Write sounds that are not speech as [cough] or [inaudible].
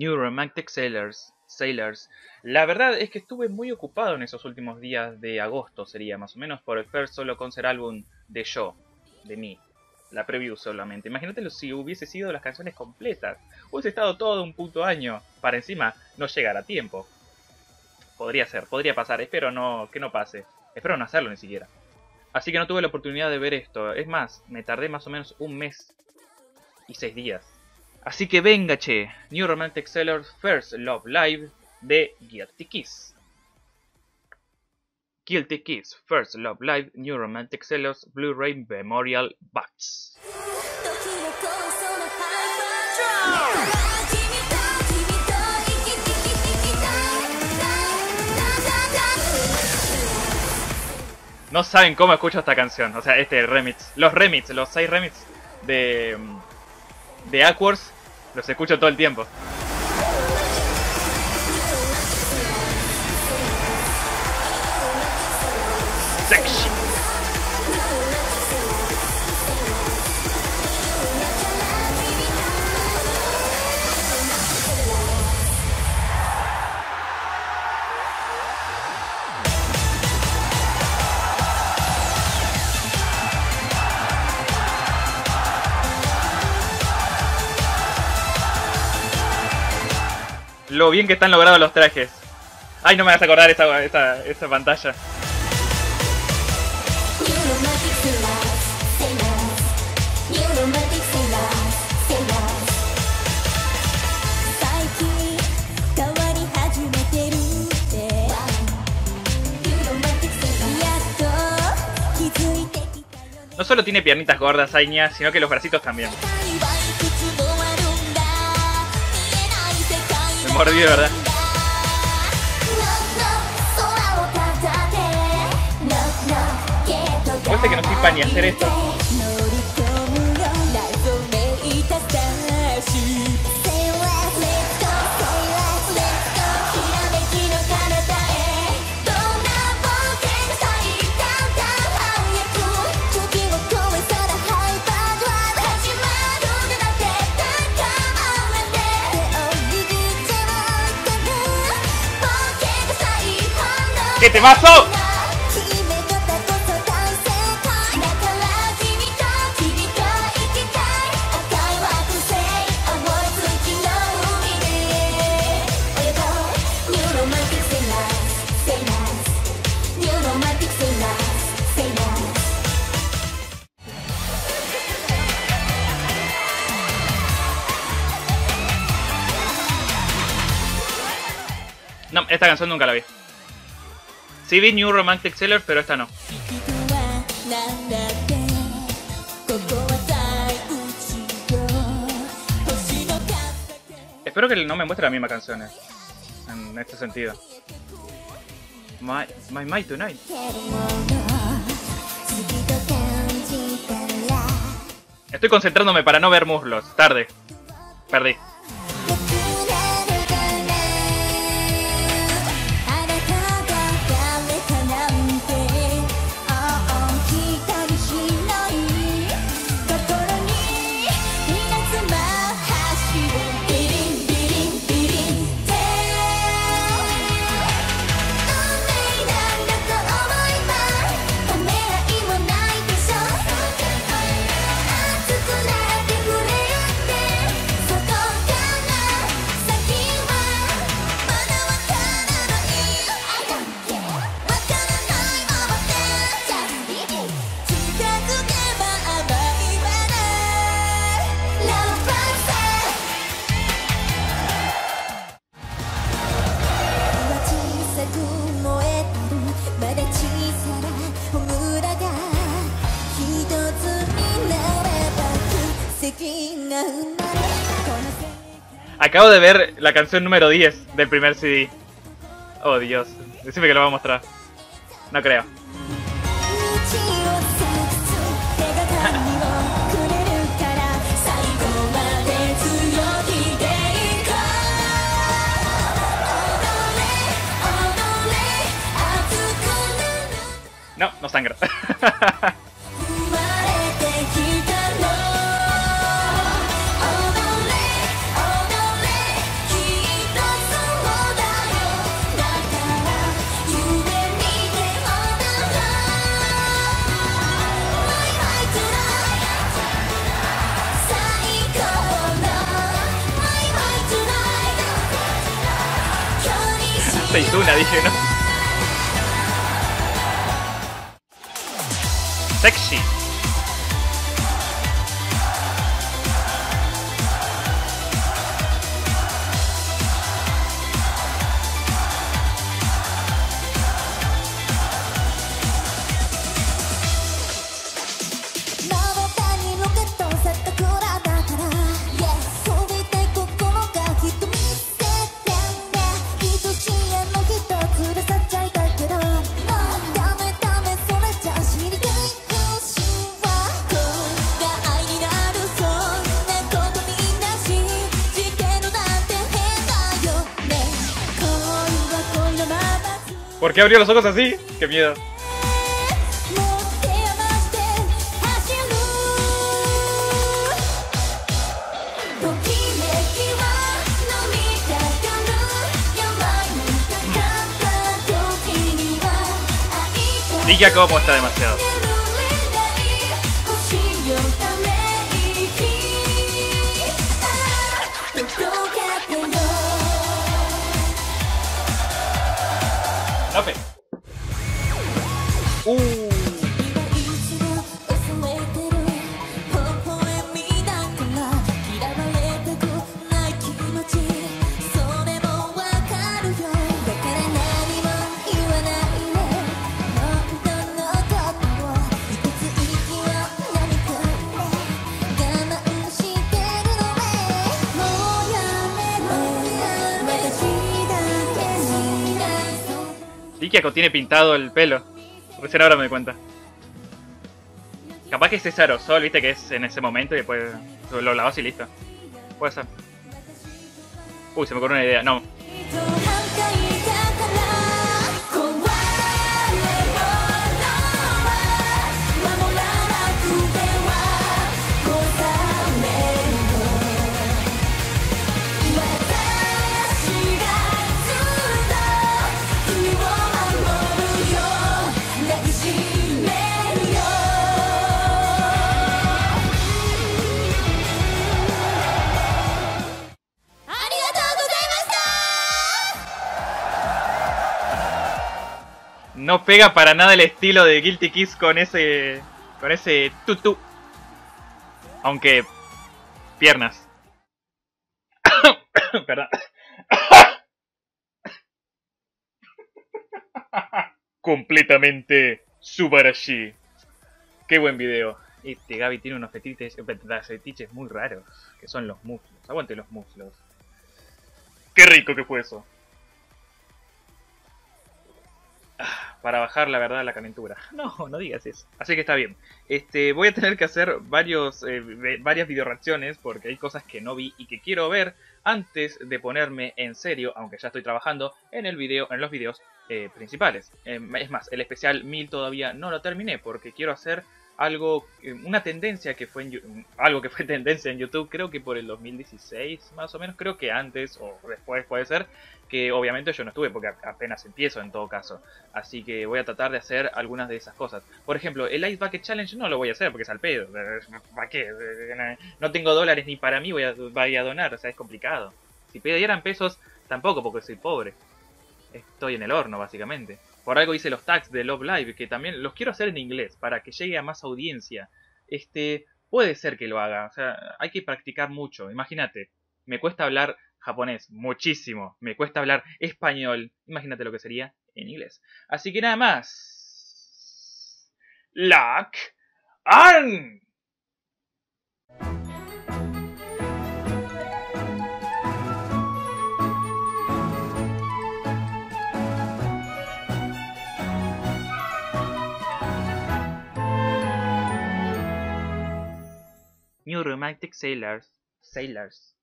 New Romantic Sailors. Sailors. La verdad es que estuve muy ocupado en esos últimos días de agosto, sería más o menos, por el first solo concert álbum de yo, de mí. La preview solamente. Imagínate si hubiese sido las canciones completas. Hubiese estado todo un puto año para encima no llegar a tiempo. Podría ser, podría pasar. Espero no, que no pase. Espero no hacerlo ni siquiera. Así que no tuve la oportunidad de ver esto. Es más, me tardé más o menos un mes y seis días. Así que venga, che. New Romantic Sellers First Love Live de Guilty Kiss. Guilty Kiss First Love Live New Romantic Sellers Blu-ray Memorial Box. No saben cómo escucho esta canción, o sea, este remix. Los remix, los 6 remix de, de Aquars, los escucho todo el tiempo. Lo bien que están logrados los trajes. Ay, no me vas a acordar esa, esa, esa pantalla. No solo tiene piernitas gordas, Ainia, sino que los bracitos también. Me mordí de verdad. Parece que no estoy ni hacer esto. No, esta canción nunca la vi. Sí vi New Romantic Seller, pero esta no. Espero que no me muestre las mismas canciones. En este sentido. My, my tonight. Estoy concentrándome para no ver muslos. Tarde. Perdí. Acabo de ver la canción número 10 del primer CD. Oh Dios, decime que lo va a mostrar. No creo. No, no sangra. [laughs] aceituna, dije, ¿no? Sexy. ¿Por qué abrió los ojos así? ¡Qué miedo! Y ya como está demasiado. Tikiako tiene pintado el pelo. Recién ahora me doy cuenta. Capaz que es ese aerosol, viste, que es en ese momento y después lo lavas y listo. Puede ser. Uy, se me ocurrió una idea. No, No pega para nada el estilo de Guilty Kiss con ese. con ese tutu. Aunque. piernas. [coughs] Perdón. [coughs] Completamente Subarashi. Qué buen video. Este Gaby tiene unos fetiches, fetiches muy raros, que son los muslos. Aguante los muslos. Qué rico que fue eso. Para bajar la verdad la calentura. [laughs] No, no digas eso. Así que está bien. Este, voy a tener que hacer varios, eh, varias video reacciones porque hay cosas que no vi y que quiero ver antes de ponerme en serio, aunque ya estoy trabajando en el video, en los videos eh, principales. Em, es más, el especial 1000 todavía no lo terminé porque quiero hacer algo, eh, una tendencia que fue en, algo que fue [laughs] tendencia en YouTube, creo que por el 2016 más o menos, creo que antes o después puede ser, que obviamente yo no estuve porque apenas empiezo en todo caso, así que voy a tratar de hacer algunas de esas cosas. Por ejemplo, el Ice Bucket Challenge no lo voy a hacer porque es al pedo, ¿para qué? No tengo dólares ni para mí voy a, voy a donar, o sea, es complicado. Si pidieran pesos, tampoco porque soy pobre. Estoy en el horno, básicamente. Por algo hice los tags de Love Live, que también los quiero hacer en inglés, para que llegue a más audiencia. Este, puede ser que lo haga, o sea, hay que practicar mucho. Imagínate, me cuesta hablar japonés, muchísimo. Me cuesta hablar español, imagínate lo que sería en inglés. Así que nada más. Lock on. New Romantic Sailors, Sailors